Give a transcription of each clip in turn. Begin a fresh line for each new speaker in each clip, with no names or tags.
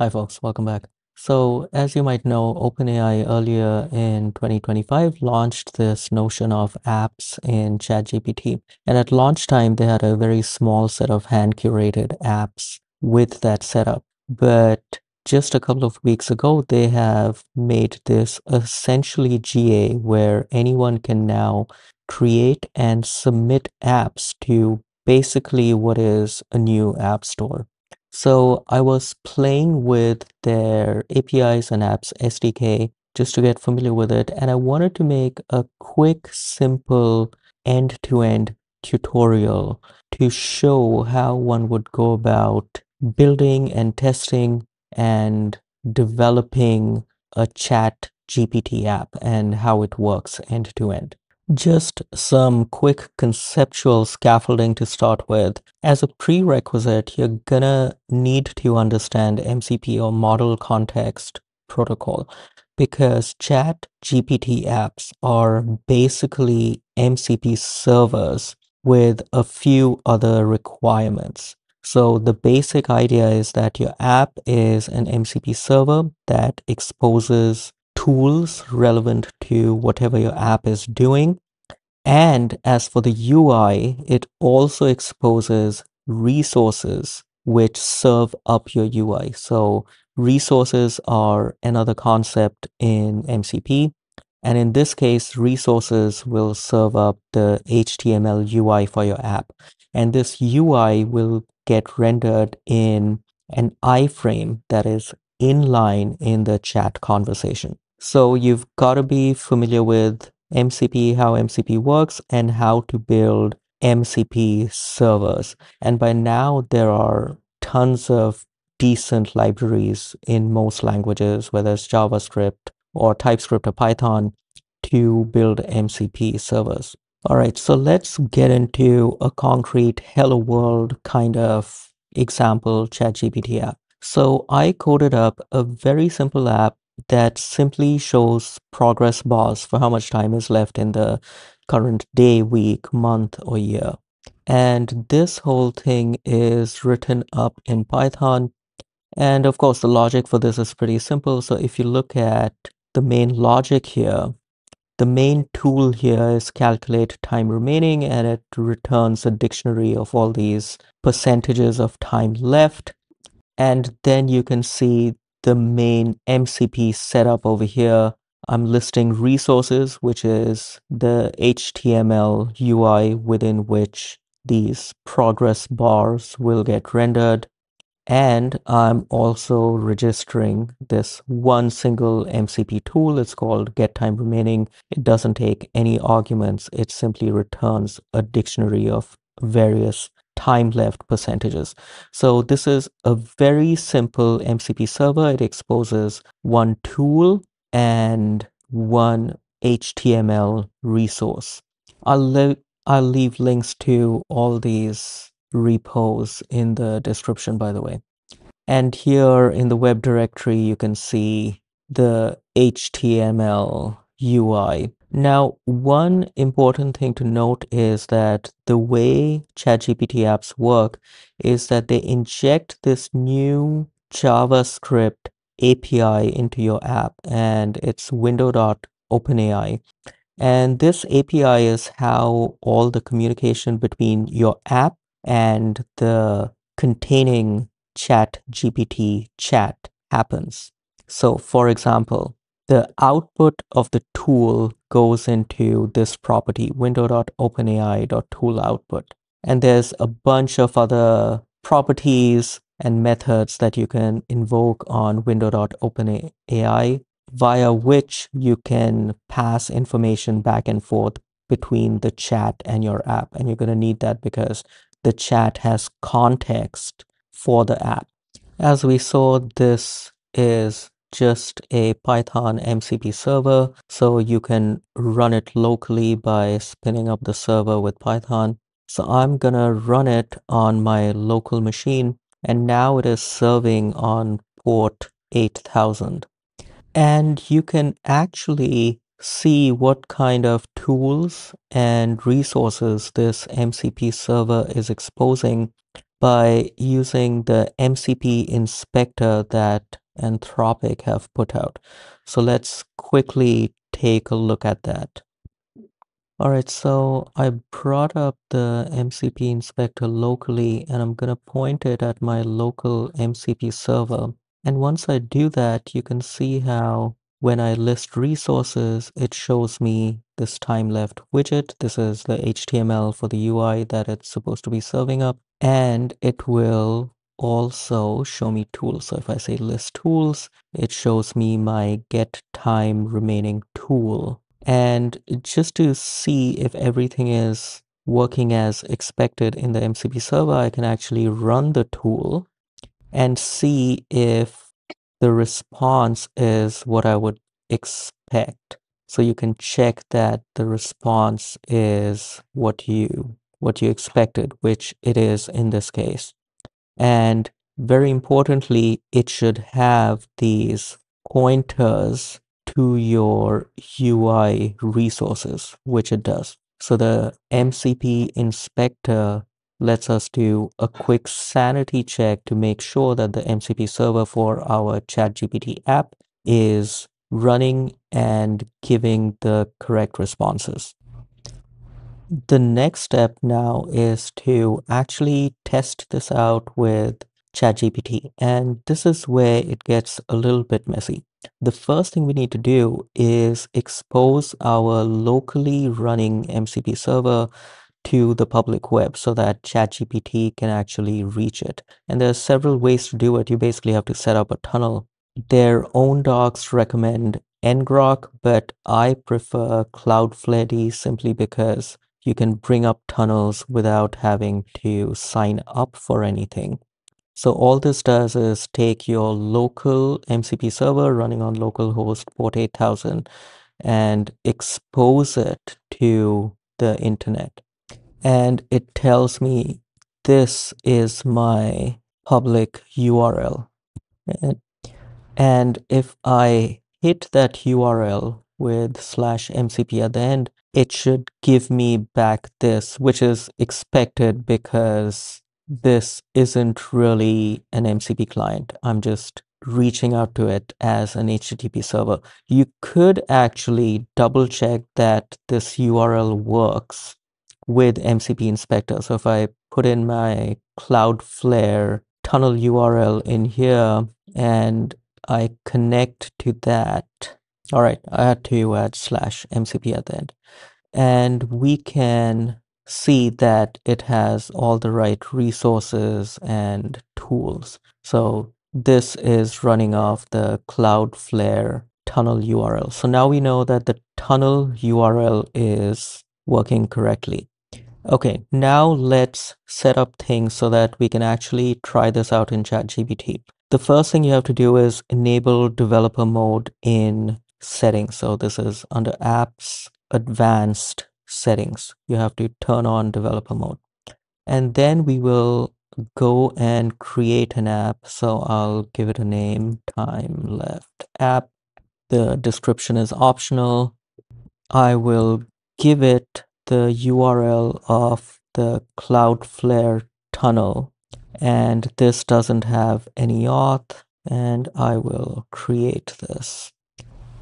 Hi, folks. Welcome back. So, as you might know, OpenAI earlier in 2025 launched this notion of apps in ChatGPT. And at launch time, they had a very small set of hand curated apps with that setup. But just a couple of weeks ago, they have made this essentially GA where anyone can now create and submit apps to basically what is a new app store. So I was playing with their APIs and apps SDK just to get familiar with it. And I wanted to make a quick, simple end-to-end tutorial to show how one would go about building and testing and developing a chat GPT app and how it works end to end. Just some quick conceptual scaffolding to start with. As a prerequisite, you're gonna need to understand MCP or Model Context Protocol because Chat GPT apps are basically MCP servers with a few other requirements. So the basic idea is that your app is an MCP server that exposes tools relevant to whatever your app is doing. And as for the UI, it also exposes resources which serve up your UI. So resources are another concept in MCP. And in this case, resources will serve up the HTML UI for your app. And this UI will get rendered in an iframe that is inline in the chat conversation. So you've got to be familiar with MCP, how MCP works, and how to build MCP servers. And by now, there are tons of decent libraries in most languages, whether it's JavaScript or TypeScript or Python, to build MCP servers. All right, so let's get into a concrete hello world kind of example ChatGPT app. So I coded up a very simple app that simply shows progress bars for how much time is left in the current day, week, month, or year. And this whole thing is written up in Python. And of course, the logic for this is pretty simple. So if you look at the main logic here, the main tool here is calculate time remaining and it returns a dictionary of all these percentages of time left. And then you can see the main MCP setup over here. I'm listing resources, which is the HTML UI within which these progress bars will get rendered. And I'm also registering this one single MCP tool. It's called get time remaining. It doesn't take any arguments. It simply returns a dictionary of various time left percentages. So this is a very simple MCP server. It exposes one tool and one HTML resource. I'll, I'll leave links to all these repos in the description, by the way. And here in the web directory, you can see the HTML UI. Now, one important thing to note is that the way ChatGPT apps work is that they inject this new JavaScript API into your app, and it's window.openai. And this API is how all the communication between your app and the containing chat GPT chat happens. So for example, the output of the tool goes into this property window.openai.tool output. And there's a bunch of other properties and methods that you can invoke on window.openai via which you can pass information back and forth between the chat and your app. And you're going to need that because the chat has context for the app. As we saw, this is just a Python MCP server. So you can run it locally by spinning up the server with Python. So I'm gonna run it on my local machine and now it is serving on port 8000. And you can actually see what kind of tools and resources this MCP server is exposing by using the MCP inspector that Anthropic have put out. So let's quickly take a look at that. All right, so I brought up the MCP inspector locally and I'm going to point it at my local MCP server. And once I do that, you can see how when I list resources, it shows me this time left widget. This is the HTML for the UI that it's supposed to be serving up. And it will also show me tools. So if I say list tools, it shows me my get time remaining tool. And just to see if everything is working as expected in the MCP server, I can actually run the tool and see if the response is what I would expect. So you can check that the response is what you what you expected, which it is in this case. And very importantly, it should have these pointers to your UI resources, which it does. So the MCP inspector lets us do a quick sanity check to make sure that the MCP server for our ChatGPT app is running and giving the correct responses. The next step now is to actually test this out with ChatGPT, and this is where it gets a little bit messy. The first thing we need to do is expose our locally running MCP server to the public web so that ChatGPT can actually reach it. And there are several ways to do it. You basically have to set up a tunnel. Their own docs recommend ngrok, but I prefer Cloudflare simply because you can bring up tunnels without having to sign up for anything. So all this does is take your local MCP server running on localhost port 8000 and expose it to the internet. And it tells me this is my public URL. And if I hit that URL with slash MCP at the end, it should give me back this, which is expected because this isn't really an MCP client. I'm just reaching out to it as an HTTP server. You could actually double check that this URL works with MCP inspector. So if I put in my Cloudflare tunnel URL in here and I connect to that, all right, I had to add slash MCP at the end. And we can see that it has all the right resources and tools. So this is running off the Cloudflare tunnel URL. So now we know that the tunnel URL is working correctly. Okay, now let's set up things so that we can actually try this out in ChatGPT. The first thing you have to do is enable developer mode in settings. So this is under apps, advanced, settings. You have to turn on developer mode. And then we will go and create an app. So I'll give it a name, time left app. The description is optional. I will give it the URL of the Cloudflare tunnel. And this doesn't have any auth. And I will create this.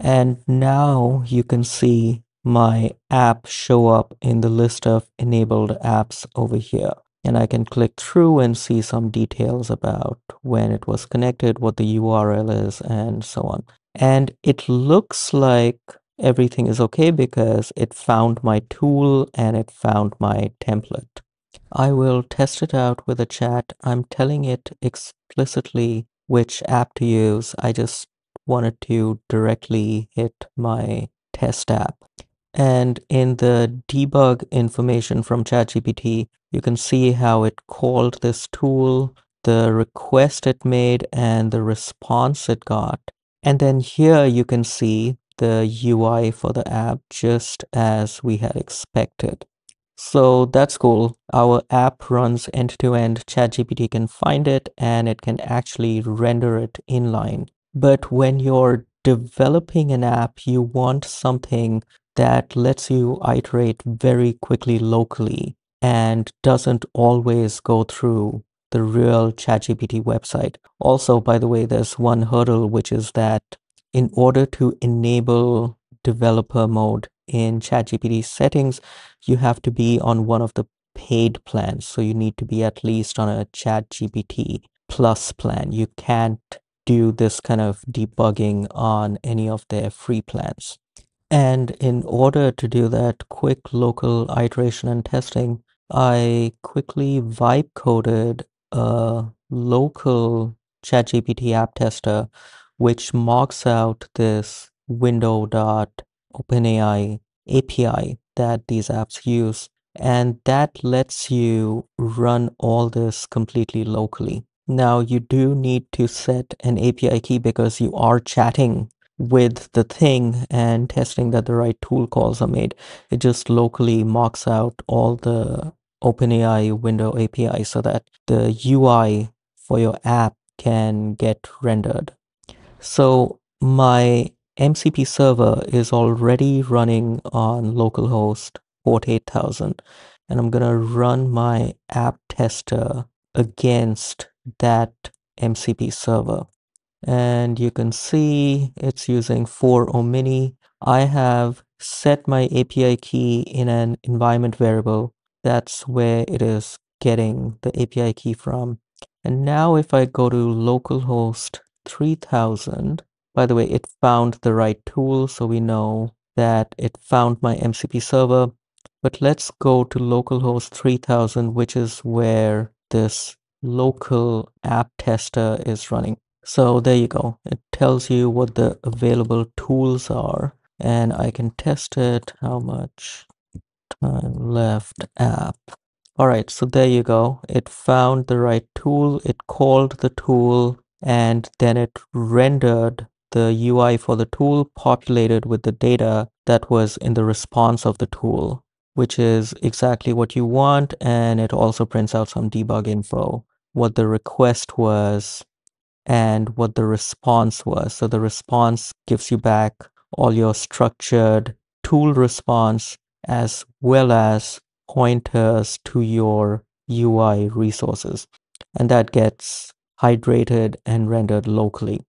And now you can see my app show up in the list of enabled apps over here. And I can click through and see some details about when it was connected, what the URL is, and so on. And it looks like everything is okay because it found my tool and it found my template. I will test it out with a chat. I'm telling it explicitly which app to use. I just wanted to directly hit my test app. And in the debug information from ChatGPT, you can see how it called this tool, the request it made, and the response it got. And then here you can see the UI for the app just as we had expected. So that's cool. Our app runs end to end. ChatGPT can find it and it can actually render it inline. But when you're developing an app, you want something that lets you iterate very quickly locally and doesn't always go through the real ChatGPT website. Also, by the way, there's one hurdle, which is that in order to enable developer mode in ChatGPT settings, you have to be on one of the paid plans. So you need to be at least on a ChatGPT plus plan. You can't do this kind of debugging on any of their free plans. And in order to do that quick local iteration and testing, I quickly vibe coded a local ChatGPT app tester, which mocks out this window.openai API that these apps use. And that lets you run all this completely locally. Now you do need to set an API key because you are chatting with the thing and testing that the right tool calls are made. It just locally mocks out all the OpenAI window API so that the UI for your app can get rendered. So my MCP server is already running on localhost port 8000 and I'm gonna run my app tester against that MCP server and you can see it's using 4omini. I have set my API key in an environment variable. That's where it is getting the API key from. And now if I go to localhost 3000, by the way, it found the right tool, so we know that it found my MCP server. But let's go to localhost 3000, which is where this local app tester is running. So there you go. It tells you what the available tools are and I can test it. How much time left app. All right, so there you go. It found the right tool. It called the tool and then it rendered the UI for the tool populated with the data that was in the response of the tool, which is exactly what you want. And it also prints out some debug info, what the request was, and what the response was. So the response gives you back all your structured tool response as well as pointers to your UI resources. And that gets hydrated and rendered locally.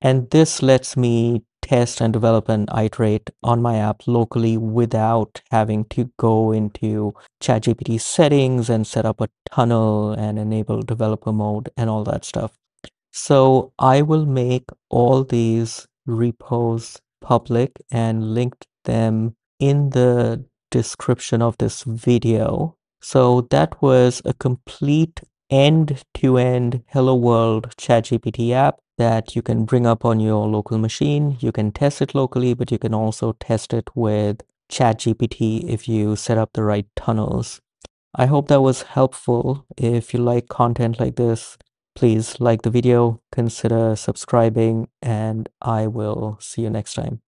And this lets me test and develop and iterate on my app locally without having to go into ChatGPT settings and set up a tunnel and enable developer mode and all that stuff. So I will make all these repos public and link them in the description of this video. So that was a complete end-to-end Hello World ChatGPT app that you can bring up on your local machine. You can test it locally, but you can also test it with ChatGPT if you set up the right tunnels. I hope that was helpful. If you like content like this, Please like the video, consider subscribing, and I will see you next time.